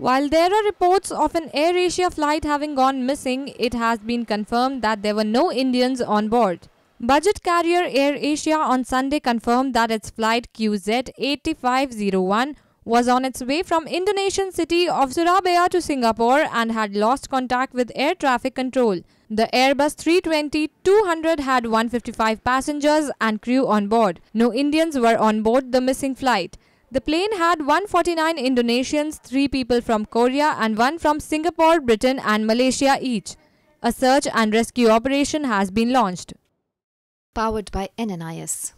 While there are reports of an AirAsia flight having gone missing, it has been confirmed that there were no Indians on board. Budget carrier AirAsia on Sunday confirmed that its flight QZ8501 was on its way from Indonesian city of Surabaya to Singapore and had lost contact with air traffic control. The Airbus 320-200 had 155 passengers and crew on board. No Indians were on board the missing flight. The plane had 149 Indonesians, 3 people from Korea and 1 from Singapore, Britain and Malaysia each. A search and rescue operation has been launched. Powered by NNIS.